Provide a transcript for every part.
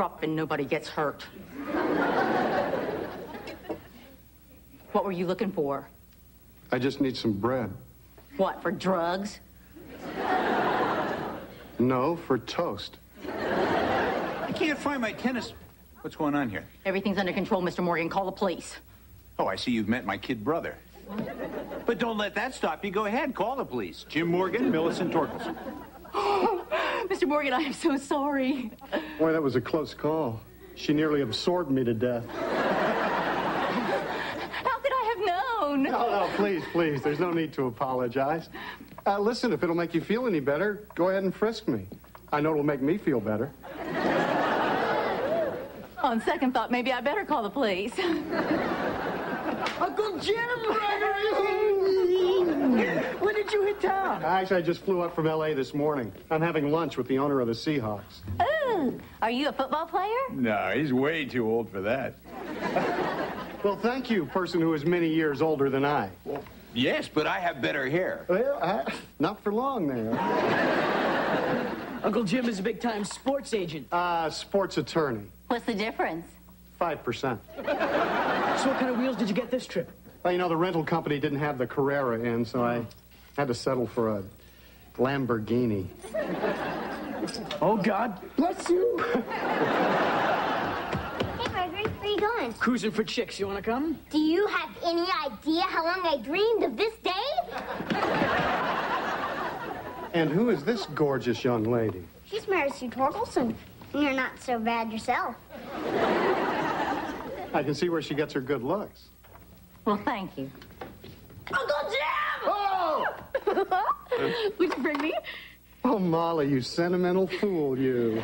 Drop and nobody gets hurt. what were you looking for? I just need some bread. What, for drugs? No, for toast. I can't find my tennis. What's going on here? Everything's under control, Mr. Morgan. Call the police. Oh, I see you've met my kid brother. But don't let that stop you. Go ahead, call the police. Jim Morgan, Millicent Torkelson. Mr. Morgan, I am so sorry. Boy, that was a close call. She nearly absorbed me to death. How could I have known? No, no, please, please. There's no need to apologize. Uh, listen, if it'll make you feel any better, go ahead and frisk me. I know it'll make me feel better. On second thought, maybe I better call the police. Uncle Jim! when did you hit town? Actually, I just flew up from L.A. this morning. I'm having lunch with the owner of the Seahawks. Ooh, are you a football player? No, he's way too old for that. Well, thank you, person who is many years older than I. Yes, but I have better hair. Well, I, not for long there. Uncle Jim is a big-time sports agent. Uh, sports attorney. What's the difference? 5%. So what kind of wheels did you get this trip? Well, you know, the rental company didn't have the Carrera in, so I had to settle for a Lamborghini. Oh, God bless you. Hey, Gregory, where are you going? Cruising for chicks. You want to come? Do you have any idea how long I dreamed of this day? And who is this gorgeous young lady? She's Mary Sue Torkelson. And you're not so bad yourself. I can see where she gets her good looks. Well, thank you. Uncle Jim! Oh! Would you bring me? Oh, Molly, you sentimental fool, you.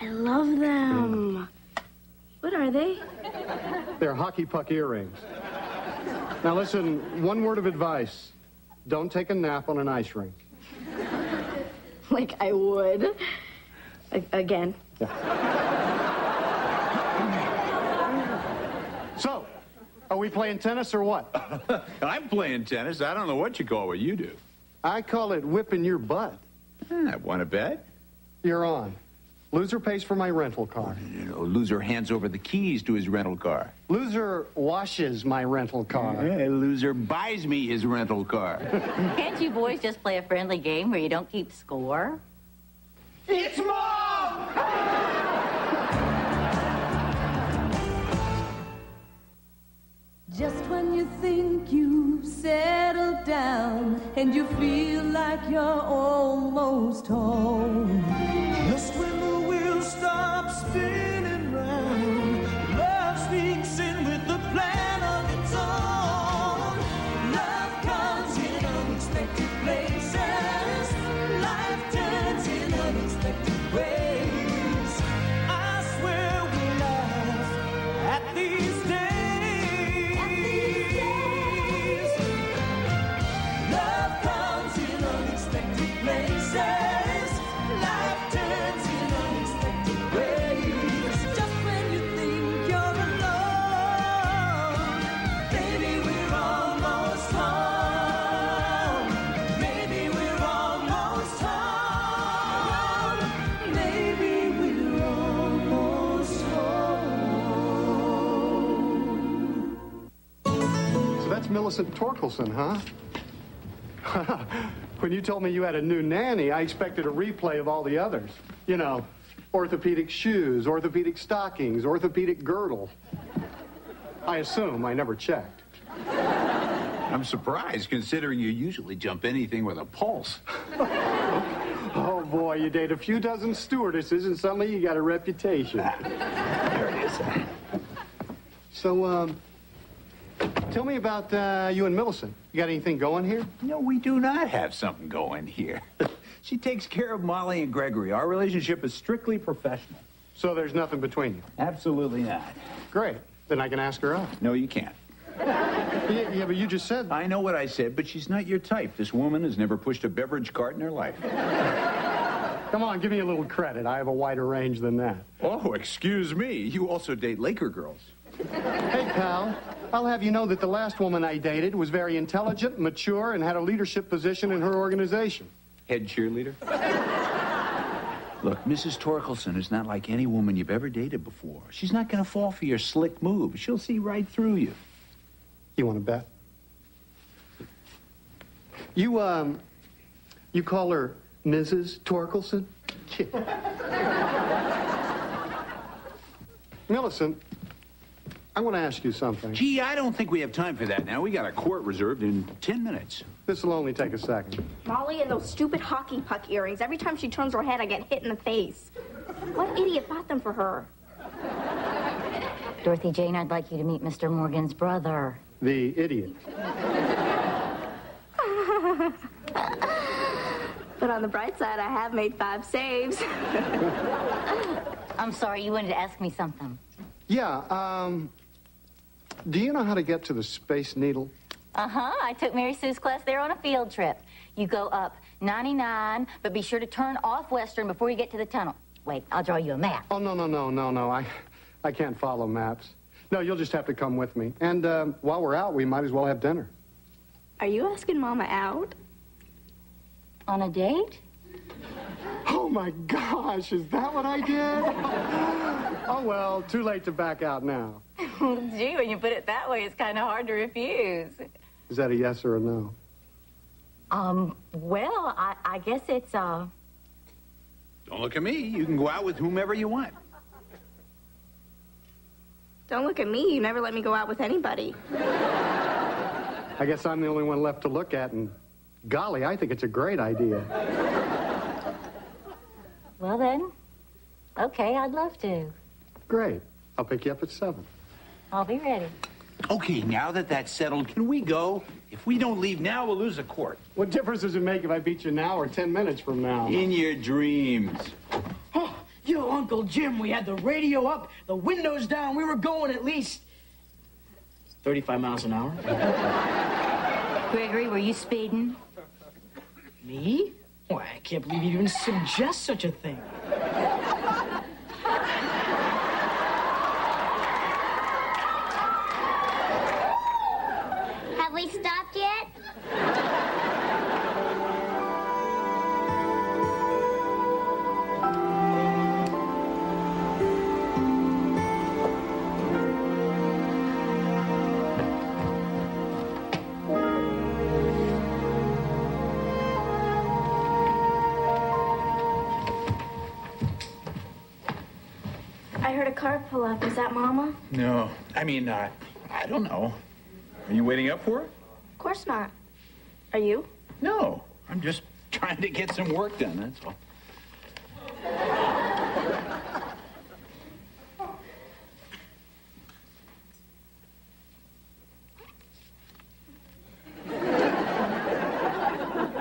I love them. What are they? They're hockey puck earrings. Now, listen, one word of advice. Don't take a nap on an ice rink. Like I would. A- again. So, are we playing tennis or what? I'm playing tennis. I don't know what you call what you do. I call it whipping your butt. Hmm, I want to bet. You're on. Loser pays for my rental car. You know, loser hands over the keys to his rental car. Loser washes my rental car. Hey, loser buys me his rental car. Can't you boys just play a friendly game where you don't keep score? it's mom! Just when you think you've settled down and you feel like you're almost home. Just when the wheel stops spinning Millicent Torkelson, huh? when you told me you had a new nanny, I expected a replay of all the others. You know, orthopedic shoes, orthopedic stockings, orthopedic girdle. I assume I never checked. I'm surprised, considering you usually jump anything with a pulse. Oh boy, you date a few dozen stewardesses and suddenly you got a reputation. There it is. So, um, tell me about uh, you and Millicent. You got anything going here? No, we do not have something going here. she takes care of Molly and Gregory. Our relationship is strictly professional. So there's nothing between you. Absolutely not. Great. Then I can ask her out. No, you can't. Yeah, yeah, but you just said. I know what I said, but she's not your type. This woman has never pushed a beverage cart in her life. Come on, give me a little credit. I have a wider range than that. Oh, excuse me. You also date Laker girls. Hey, pal, I'll have you know that the last woman I dated was very intelligent, mature, and had a leadership position in her organization. Head cheerleader. Look, Mrs. Torkelson is not like any woman you've ever dated before. She's not going to fall for your slick move. She'll see right through you. You want to bet? You, um, you call her Mrs. Torkelson? Millicent, I want to ask you something. Gee, I don't think we have time for that now. We got a court reserved in 10 minutes. This will only take a second. Molly and those stupid hockey puck earrings. Every time she turns her head, I get hit in the face. What idiot bought them for her? Dorothy Jane, I'd like you to meet Mr. Morgan's brother. The idiot. But on the bright side, I have made five saves. I'm sorry, you wanted to ask me something. Yeah, um, do you know how to get to the Space Needle? Uh-huh. I took Mary Sue's class there on a field trip. You go up 99, but be sure to turn off Western before you get to the tunnel. Wait, I'll draw you a map. Oh, no, no, no, no, no. I, I can't follow maps. No, you'll just have to come with me. And um, while we're out, we might as well have dinner. Are you asking Mama out? On a date? Oh, my gosh, is that what I did? oh, well, too late to back out now. Gee, when you put it that way, it's kind of hard to refuse. Is that a yes or a no? Um, well, I, I guess it's, uh... Don't look at me. You can go out with whomever you want. Don't look at me. You never let me go out with anybody. I guess I'm the only one left to look at, and golly, I think it's a great idea. Well, then, okay, I'd love to. Great. I'll pick you up at 7. I'll be ready. Okay, now that that's settled, can we go? If we don't leave now, we'll lose a court. What difference does it make if I beat you now or 10 minutes from now? In your dreams. Oh, yo, Uncle Jim, we had the radio up, the windows down. We were going at least 35 miles an hour. Gregory, were you speeding? Me? Why, I can't believe you'd even suggest such a thing. Don't know. Are you waiting up for her? Of course not. Are you? No. I'm just trying to get some work done, that's all.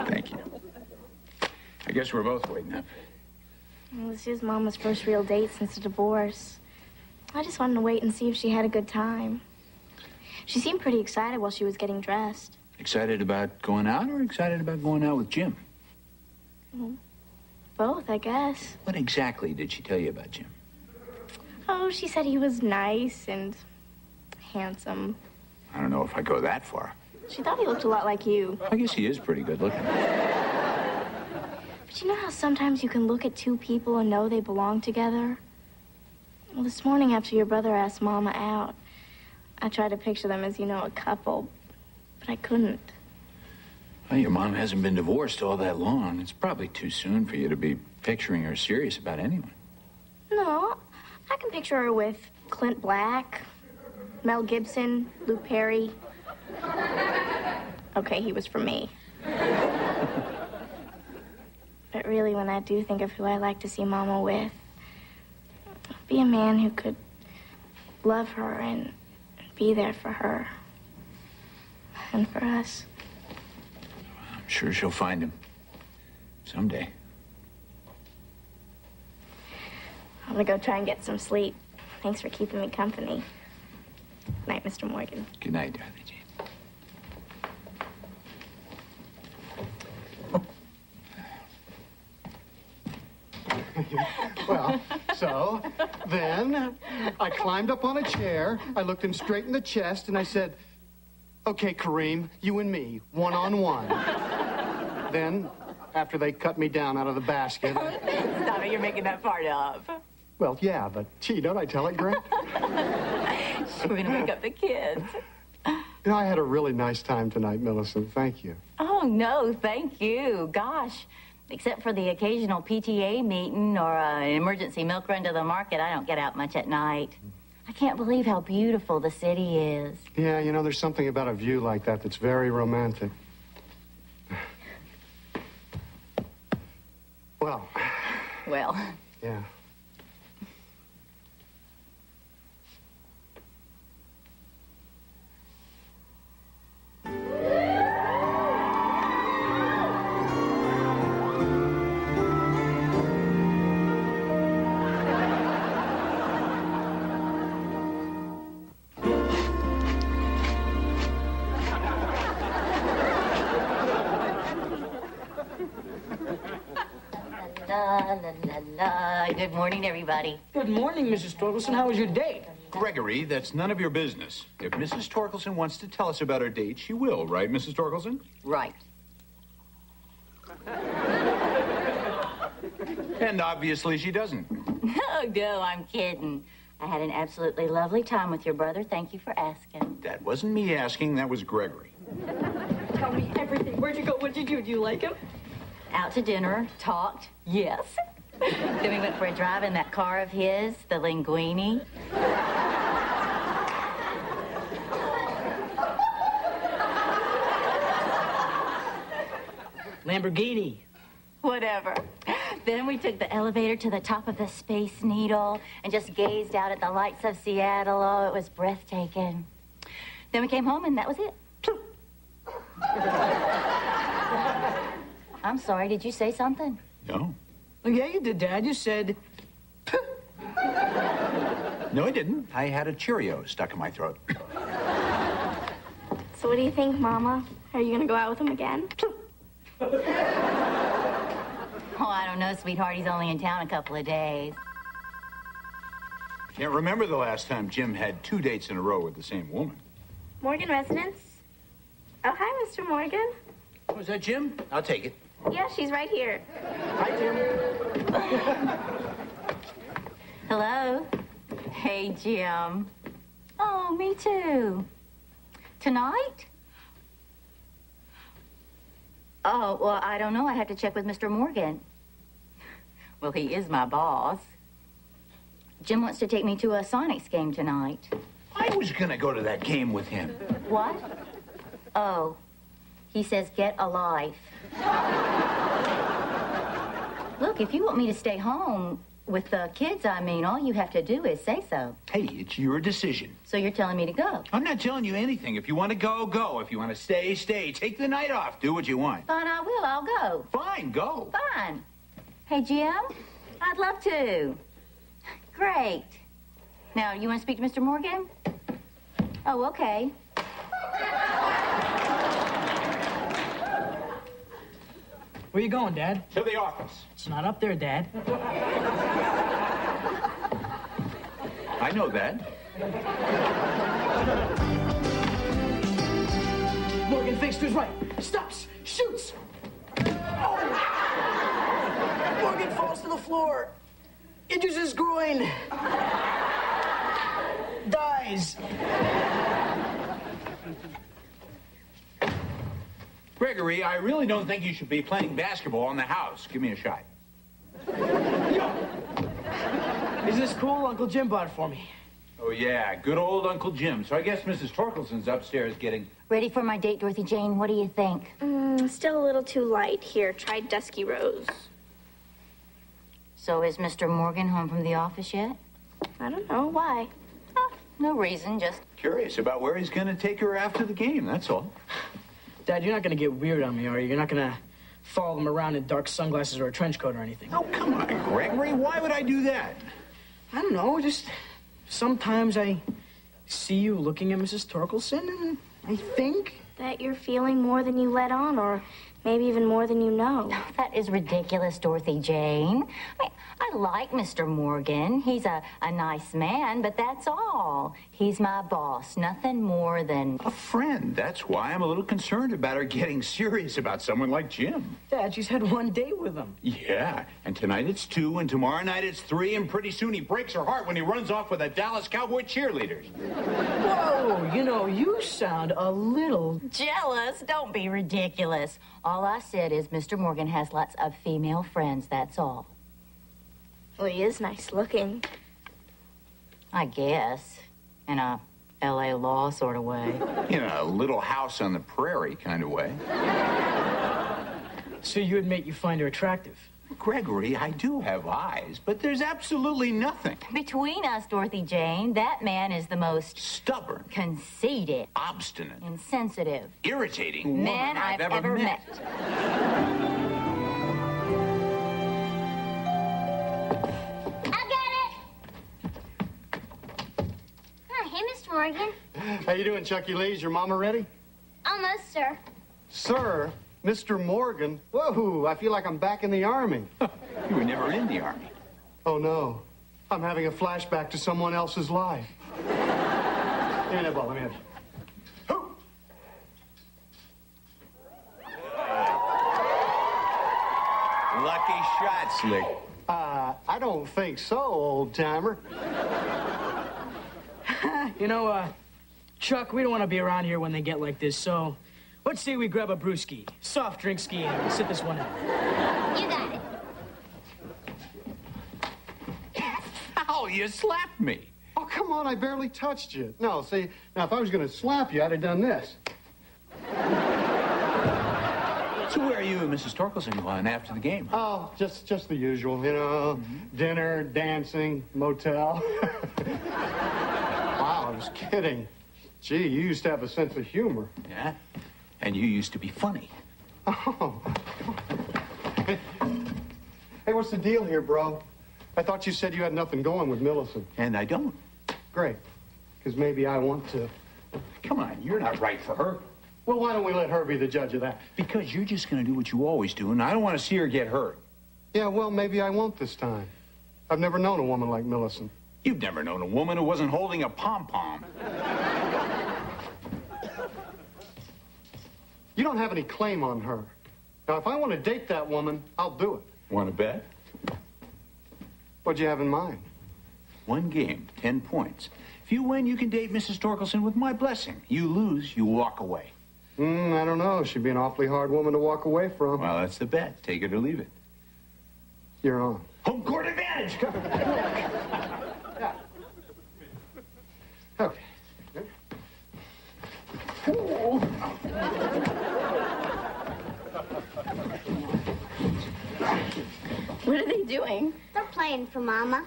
Thank you. I guess we're both waiting up. Well, this is Mama's first real date since the divorce. I just wanted to wait and see if she had a good time. She seemed pretty excited while she was getting dressed. Excited about going out or excited about going out with Jim? Mm-hmm. Both, I guess. What exactly did she tell you about Jim? Oh, she said he was nice and handsome. I don't know if I go that far. She thought he looked a lot like you. I guess he is pretty good looking. But you know how sometimes you can look at two people and know they belong together? Well, this morning after your brother asked Mama out, I tried to picture them as, you know, a couple, but I couldn't. Well, your mom hasn't been divorced all that long. It's probably too soon for you to be picturing her serious about anyone. No, I can picture her with Clint Black, Mel Gibson, Luke Perry. Okay, he was for me. but really, when I do think of who I like to see Mama with, be a man who could love her and be there for her and for us. I'm sure she'll find him. Someday. I'm gonna go try and get some sleep. Thanks for keeping me company. Good Night, Mr. Morgan. Good night, Dorothy Jane. Well, so then I climbed up on a chair, I looked him straight in the chest, and I said, Okay, Kareem, you and me, one on one. Then, after they cut me down out of the basket, Stop it, you're making that part up. Well, yeah, but gee, don't I tell it, Greg? We're gonna wake up the kids. you know, I had a really nice time tonight, Millicent. Thank you. Oh, no, thank you. Gosh, except for the occasional PTA meeting or uh, an emergency milk run to the market, I don't get out much at night. I can't believe how beautiful the city is. Yeah, you know, there's something about a view like that that's very romantic. Well, Well, yeah. La, la, la, la. Good morning, everybody. Good morning, Mrs. Torkelson. How was your date? Gregory, that's none of your business. If Mrs. Torkelson wants to tell us about her date, she will, right, Mrs. Torkelson? Right. And obviously she doesn't. No, no, I'm kidding. I had an absolutely lovely time with your brother. Thank you for asking. That wasn't me asking, that was Gregory. Tell me everything. Where'd you go? What'd you do? Do you like him? Out to dinner, talked, yes. then we went for a drive in that car of his, the Linguini. Lamborghini. Whatever. Then we took the elevator to the top of the Space Needle and just gazed out at the lights of Seattle. Oh, it was breathtaking. Then we came home and that was it. I'm sorry, did you say something? No. Oh, yeah, you did, Dad. You said. No, I didn't. I had a Cheerio stuck in my throat. So what do you think, Mama? Are you gonna go out with him again? Oh, I don't know, sweetheart. He's only in town a couple of days. Can't remember the last time Jim had two dates in a row with the same woman. Morgan residence? Oh, hi, Mr. Morgan. Oh, Was that Jim? I'll take it. Yeah, she's right here. Hi, Jim. Hello? Hey, Jim. Oh, me too. Tonight? Oh, well, I don't know. I have to check with Mr. Morgan. Well, he is my boss. Jim wants to take me to a Sonics game tonight. I was gonna go to that game with him. What? Oh, he says get a life. Look, if you want me to stay home with the kids, I mean, all you have to do is say so. Hey, it's your decision. So you're telling me to go? I'm not telling you anything. If you want to go, go. If you want to stay, stay. Take the night off. Do what you want. Fine, I will. I'll go. Fine, go. Fine. Hey, Jim, I'd love to. Great. Now, you want to speak to Mr. Morgan? Oh, okay. Where you going, Dad? To the office. It's not up there, Dad. I know that. Morgan thinks to his right. Stops. Shoots. Oh! Morgan falls to the floor. Injures his groin. Dies. Gregory, I really don't think you should be playing basketball in the house. Give me a shot. Is this cool? Uncle Jim bought it for me. Oh, yeah. Good old Uncle Jim. So I guess Mrs. Torkelson's upstairs getting. Ready for my date, Dorothy Jane? What do you think? Mm, still a little too light. Here, try Dusky Rose. So is Mr. Morgan home from the office yet? I don't know. Why? Oh, no reason, just Curious about where he's going to take her after the game, that's all. Dad, you're not gonna get weird on me, are you? You're not gonna follow him around in dark sunglasses or a trench coat or anything. Oh, come on, Gregory. Why would I do that? I don't know. Just sometimes I see you looking at Mrs. Torkelson, and I think That you're feeling more than you let on, or Maybe even more than you know. That is ridiculous, Dorothy Jane. I mean, I like Mr. Morgan. He's a, a nice man, but that's all. He's my boss, nothing more than. A friend. That's why I'm a little concerned about her getting serious about someone like Jim. Dad, she's had one date with him. Yeah, and tonight it's two, and tomorrow night it's three, and pretty soon he breaks her heart when he runs off with the Dallas Cowboy cheerleaders. Whoa, you know, you sound a little. Jealous? Don't be ridiculous. All I said is Mr. Morgan has lots of female friends, that's all. Well, he is nice looking. I guess. In a L.A. law sort of way. In a little house on the prairie kind of way. So you admit you find her attractive? Gregory, I do have eyes, but there's absolutely nothing. Between us, Dorothy Jane, that man is the most Stubborn, conceited, obstinate, insensitive irritating woman man I've, I've, ever, met. I got it. Oh, hey, Mr. Morgan. How you doing, Chucky Lee? Is your mama ready? Almost, sir. Sir, Mr. Morgan. Whoa, I feel like I'm back in the Army. You were never in the army. Oh, no. I'm having a flashback to someone else's life. Give me that ball. Let me have it. Hoo! Lucky shot, Slick. Uh, I don't think so, old timer. You know, uh, Chuck, we don't want to be around here when they get like this, so let's say we grab a brewski, soft drink ski, and sit this one out. You got it. Ow, oh, you slapped me. Oh, come on, I barely touched you. No, see, now if I was going to slap you, I'd have done this. So where are you and Mrs. Torkelson going after the game? Oh, just just the usual, you know, mm-hmm. dinner, dancing, motel. wow, I was kidding. Gee, you used to have a sense of humor. Yeah? And you used to be funny. Oh. Hey, what's the deal here, bro? I thought you said you had nothing going with Millicent. And I don't. Great, because maybe I want to. Come on, you're not right for her. Well, why don't we let her be the judge of that? Because you're just going to do what you always do, and I don't want to see her get hurt. Yeah, well, maybe I won't this time. I've never known a woman like Millicent. You've never known a woman who wasn't holding a pom-pom. You don't have any claim on her. Now, if I want to date that woman, I'll do it. Want to bet? What'd you have in mind? One game, ten points. If you win, you can date Mrs. Torkelson with my blessing. You lose, you walk away. Hmm, I don't know. She'd be an awfully hard woman to walk away from. Well, that's the bet. Take it or leave it. You're on. Home court advantage. Okay. What are they doing? They're playing for Mama.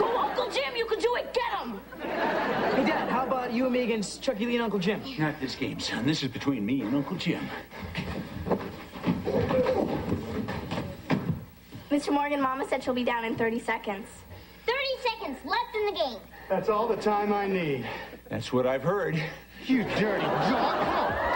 Go, Uncle Jim, you can do it. Get him. Hey, Dad, how about you and me against Chucky Lee and Uncle Jim? Not this game, son. This is between me and Uncle Jim. Mr. Morgan, Mama said she'll be down in 30 seconds. 30 seconds left in the game. That's all the time I need. That's what I've heard. You dirty dog.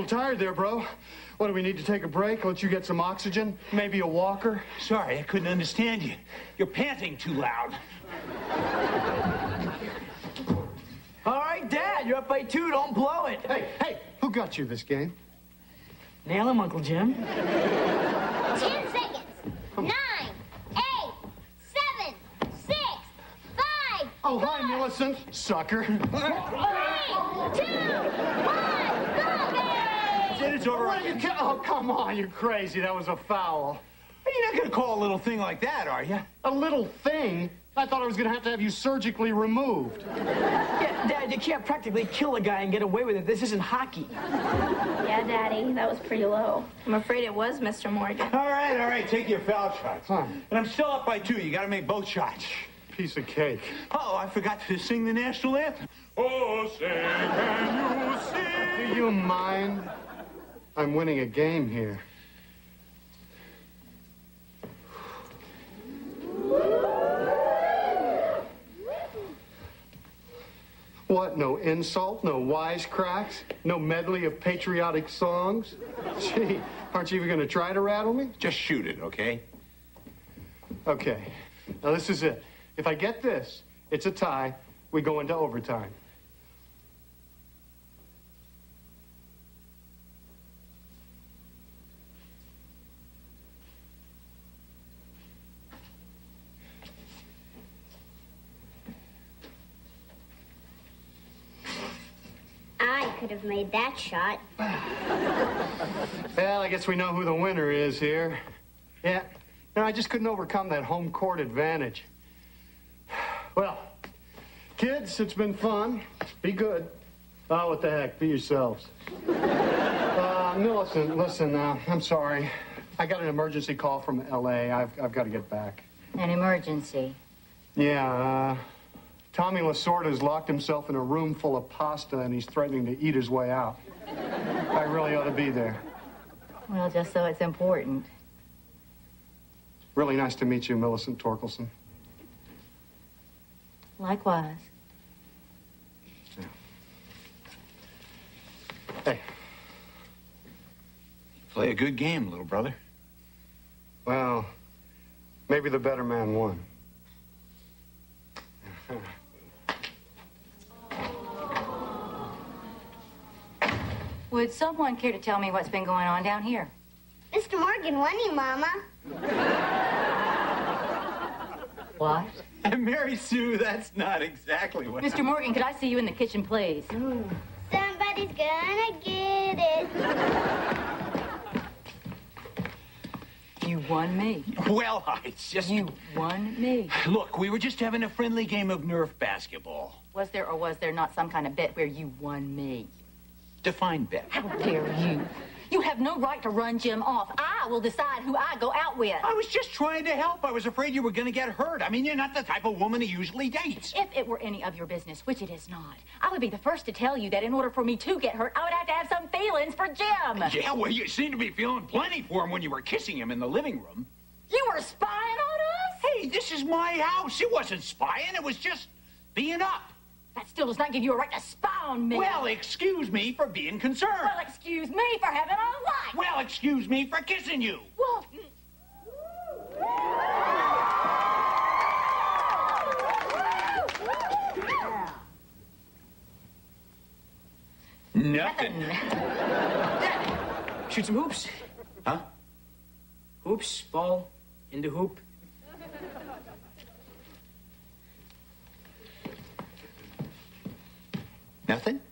Little tired there, bro. What, do we need to take a break? Let you get some oxygen? Maybe a walker? Sorry, I couldn't understand you. You're panting too loud. All right, Dad, you're up by two. Don't blow it. Hey, hey, who got you this game? Nail him, Uncle Jim. 10 seconds. Nine, eight, seven, six, five, Oh, hi, Millicent, sucker. three, two, one, go, baby! It's over. What you ca- Oh, come on, you're crazy. That was a foul. You're not going to call a little thing like that, are you? A little thing? I thought I was going to have to have you surgically removed. Yeah, Dad, you can't practically kill a guy and get away with it. This isn't hockey. Yeah, Daddy, that was pretty low. I'm afraid it was Mr. Morgan. All right, all right. Take your foul shots. Huh. And I'm still up by two. You got to make both shots. Piece of cake. Oh, I forgot to sing the national anthem. Oh, say, can you sing? Do you mind? I'm winning a game here. What, no insult, no wisecracks, no medley of patriotic songs? Gee, aren't you even going to try to rattle me? Just shoot it, okay? Okay. Now, this is it. If I get this, it's a tie. We go into overtime. Made that shot. Well, I guess we know who the winner is here. Yeah, no, I just couldn't overcome that home court advantage. Well, kids, it's been fun. Be good. Oh, what the heck, be yourselves. Uh, Millicent, listen, uh, I'm sorry. I got an emergency call from L.A. I've, I've got to get back. An emergency. Yeah, uh, Tommy Lasorda's locked himself in a room full of pasta and he's threatening to eat his way out. I really ought to be there. Well, just so it's important. Really nice to meet you, Millicent Torkelson. Likewise. Hey, Play a good game, little brother. well, maybe the better man won. Would someone care to tell me what's been going on down here? Mr. Morgan won you, Mama. What? And Mary Sue, that's not exactly what. Mr. Morgan, could I see you in the kitchen, please? Somebody's gonna get it. You won me. Well, I just. You won me. Look, we were just having a friendly game of Nerf basketball. Was there or was there not some kind of bet where you won me? Define bet. How dare you? You have no right to run Jim off. I will decide who I go out with. I was just trying to help. I was afraid you were going to get hurt. I mean, you're not the type of woman he usually dates. If it were any of your business, which it is not, I would be the first to tell you that in order for me to get hurt, I would have to have some feelings for Jim. Yeah, well, you seem to be feeling plenty for him when you were kissing him in the living room. You were spying on us? Hey, this is my house. It wasn't spying. It was just being up. That still does not give you a right to spy on me. Well, excuse me for being concerned. Well, excuse me for having a life. Well, excuse me for kissing you. Well, Nothing. Shoot some hoops. Huh? Hoops, ball, into hoop. Nothing?